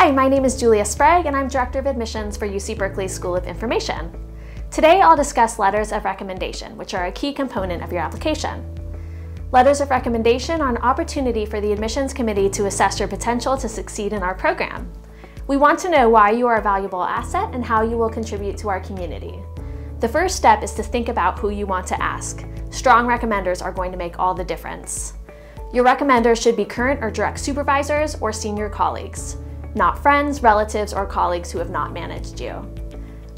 Hi, my name is Julia Sprague and I'm Director of Admissions for UC Berkeley School of Information. Today I'll discuss letters of recommendation, which are a key component of your application. Letters of recommendation are an opportunity for the admissions committee to assess your potential to succeed in our program. We want to know why you are a valuable asset and how you will contribute to our community. The first step is to think about who you want to ask. Strong recommenders are going to make all the difference. Your recommenders should be current or direct supervisors or senior colleagues not friends, relatives, or colleagues who have not managed you.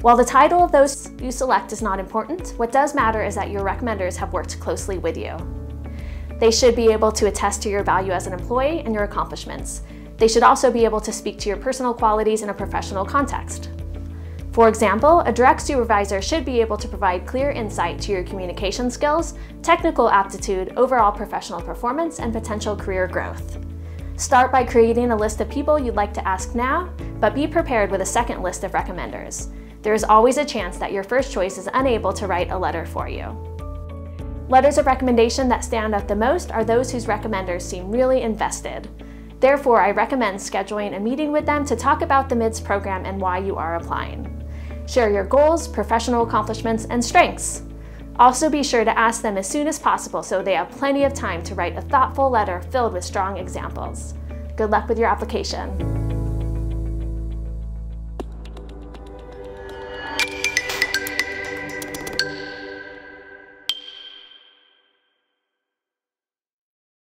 While the title of those you select is not important, what does matter is that your recommenders have worked closely with you. They should be able to attest to your value as an employee and your accomplishments. They should also be able to speak to your personal qualities in a professional context. For example, a direct supervisor should be able to provide clear insight to your communication skills, technical aptitude, overall professional performance, and potential career growth. Start by creating a list of people you'd like to ask now, but be prepared with a second list of recommenders. There is always a chance that your first choice is unable to write a letter for you. Letters of recommendation that stand out the most are those whose recommenders seem really invested. Therefore, I recommend scheduling a meeting with them to talk about the MIDS program and why you are applying. Share your goals, professional accomplishments, and strengths. Also be sure to ask them as soon as possible so they have plenty of time to write a thoughtful letter filled with strong examples. Good luck with your application.